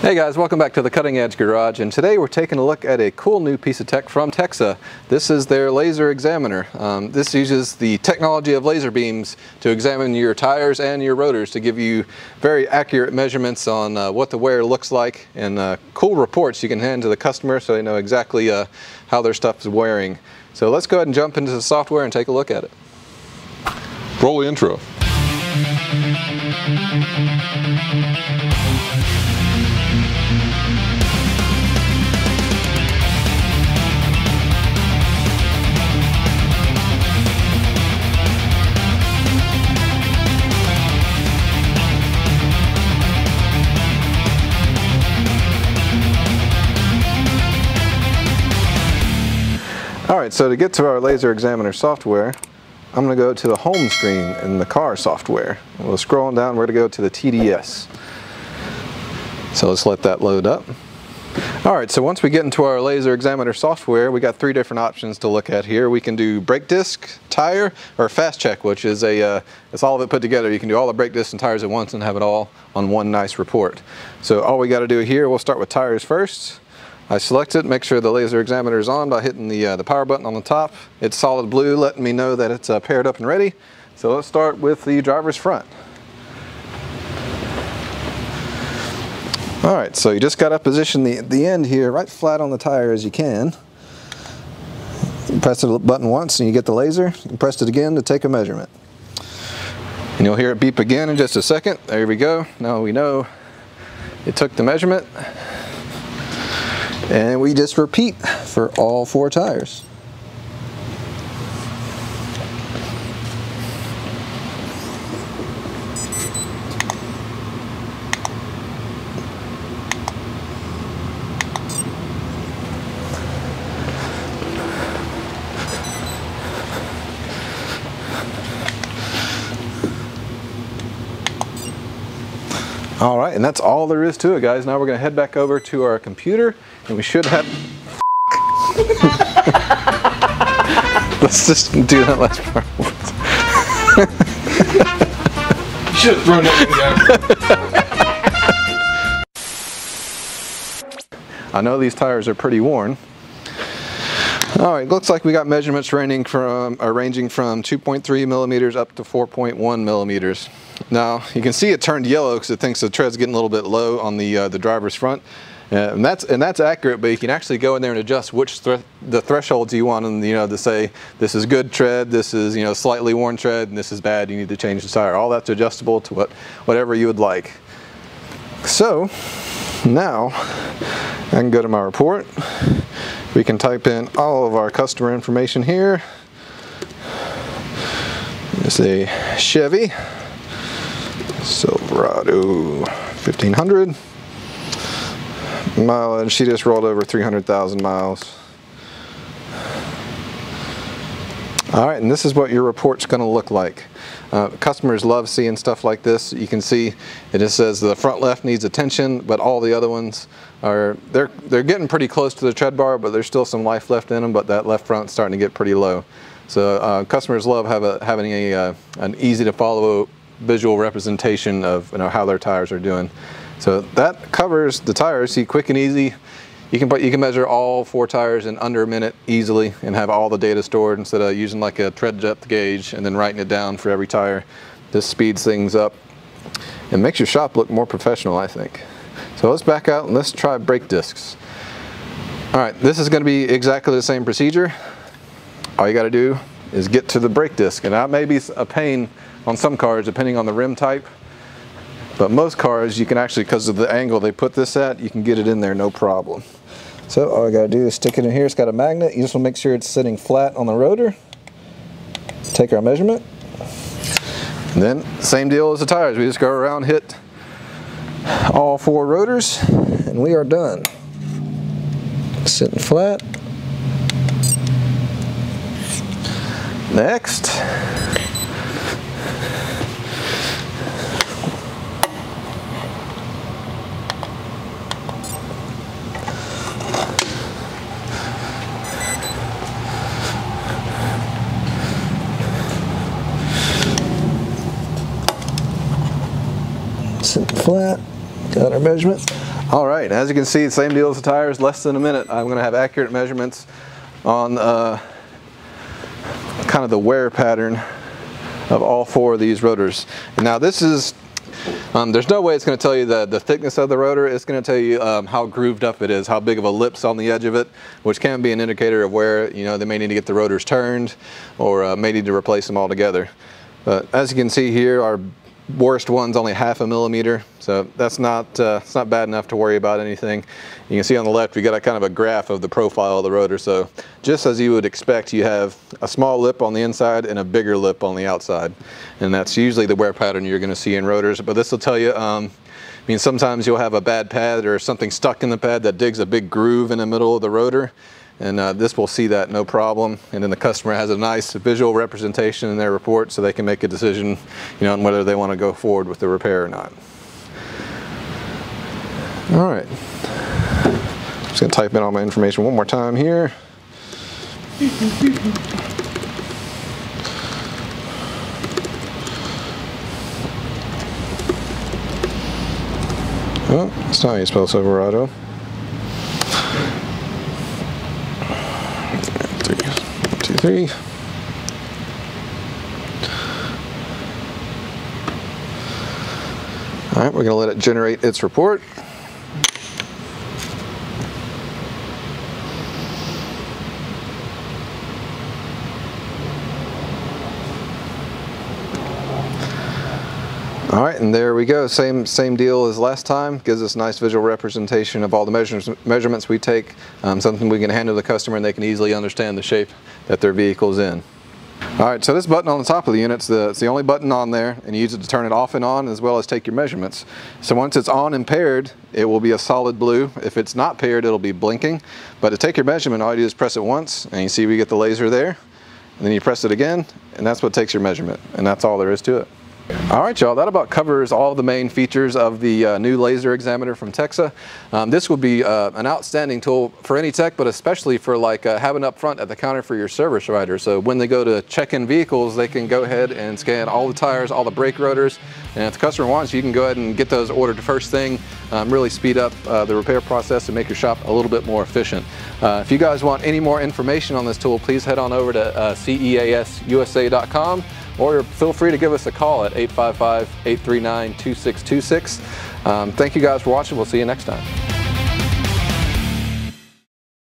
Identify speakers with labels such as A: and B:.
A: Hey guys, welcome back to the Cutting Edge Garage and today we're taking a look at a cool new piece of tech from Texa. This is their laser examiner. Um, this uses the technology of laser beams to examine your tires and your rotors to give you very accurate measurements on uh, what the wear looks like and uh, cool reports you can hand to the customer so they know exactly uh, how their stuff is wearing. So let's go ahead and jump into the software and take a look at it.
B: Roll the intro.
A: All right, so to get to our laser examiner software, I'm gonna go to the home screen in the car software. We'll scroll down, we're gonna go to the TDS. So let's let that load up. All right, so once we get into our laser examiner software, we got three different options to look at here. We can do brake disc, tire, or fast check, which is a, uh, it's all of it put together. You can do all the brake discs and tires at once and have it all on one nice report. So all we gotta do here, we'll start with tires first. I select it, make sure the laser examiner is on by hitting the, uh, the power button on the top. It's solid blue, letting me know that it's uh, paired up and ready. So let's start with the driver's front. All right, so you just got to position the, the end here right flat on the tire as you can. You press the button once and you get the laser. You press it again to take a measurement. And you'll hear it beep again in just a second. There we go. Now we know it took the measurement. And we just repeat for all four tires. All right, and that's all there is to it, guys. Now we're gonna head back over to our computer, we should have... Let's just do that last part.
B: You should have thrown down.
A: I know these tires are pretty worn. All right, looks like we got measurements ranging from, uh, ranging from 2.3 millimeters up to 4.1 millimeters. Now, you can see it turned yellow because it thinks the tread's getting a little bit low on the, uh, the driver's front. Uh, and that's and that's accurate, but you can actually go in there and adjust which th the thresholds you want, and you know to say this is good tread, this is you know slightly worn tread, and this is bad. You need to change the tire. All that's adjustable to what whatever you would like. So now I can go to my report. We can type in all of our customer information here. It's a Chevy Silverado 1500 mileage. She just rolled over 300,000 miles. All right, and this is what your report's going to look like. Uh, customers love seeing stuff like this. You can see it just says the front left needs attention, but all the other ones are they're they're getting pretty close to the tread bar, but there's still some life left in them. But that left front's starting to get pretty low. So uh, customers love have a, having a uh, an easy to follow visual representation of you know how their tires are doing. So that covers the tires. See, quick and easy. You can you can measure all four tires in under a minute easily and have all the data stored instead of using like a tread depth gauge and then writing it down for every tire. This speeds things up and makes your shop look more professional, I think. So let's back out and let's try brake discs. All right, this is going to be exactly the same procedure. All you got to do is get to the brake disc, and that may be a pain on some cars depending on the rim type. But most cars, you can actually, because of the angle they put this at, you can get it in there no problem. So all I gotta do is stick it in here. It's got a magnet. You just wanna make sure it's sitting flat on the rotor. Take our measurement. And then same deal as the tires. We just go around, hit all four rotors, and we are done. Sitting flat. Next. Flat, got our measurements. All right, as you can see, same deal as the tires, less than a minute. I'm gonna have accurate measurements on uh, kind of the wear pattern of all four of these rotors. Now this is, um, there's no way it's gonna tell you the, the thickness of the rotor. It's gonna tell you um, how grooved up it is, how big of a lip's on the edge of it, which can be an indicator of where, you know, they may need to get the rotors turned or uh, may need to replace them altogether. But as you can see here, our worst one's only half a millimeter, so that's not uh, it's not bad enough to worry about anything. You can see on the left we got a kind of a graph of the profile of the rotor. So just as you would expect, you have a small lip on the inside and a bigger lip on the outside, and that's usually the wear pattern you're going to see in rotors. But this will tell you. Um, I mean, sometimes you'll have a bad pad or something stuck in the pad that digs a big groove in the middle of the rotor and uh, this will see that no problem. And then the customer has a nice visual representation in their report so they can make a decision, you know, on whether they want to go forward with the repair or not. All right. I'm just gonna type in all my information one more time here. Oh, it's not how you spell Silverado. All right, we're gonna let it generate its report. All right, and there we go. Same same deal as last time. Gives us a nice visual representation of all the measures, measurements we take. Um, something we can hand to the customer and they can easily understand the shape that their vehicle's in. All right, so this button on the top of the unit, the, it's the only button on there, and you use it to turn it off and on as well as take your measurements. So once it's on and paired, it will be a solid blue. If it's not paired, it'll be blinking. But to take your measurement, all you do is press it once, and you see we get the laser there. And then you press it again, and that's what takes your measurement. And that's all there is to it. All right, y'all, that about covers all the main features of the uh, new laser examiner from Texa. Um, this would be uh, an outstanding tool for any tech, but especially for like uh, having up front at the counter for your service provider. So when they go to check in vehicles, they can go ahead and scan all the tires, all the brake rotors, and if the customer wants, you can go ahead and get those ordered first thing, um, really speed up uh, the repair process and make your shop a little bit more efficient. Uh, if you guys want any more information on this tool, please head on over to uh, ceasusa.com or feel free to give us a call at 855-839-2626. Um, thank you guys for watching. We'll see you next time.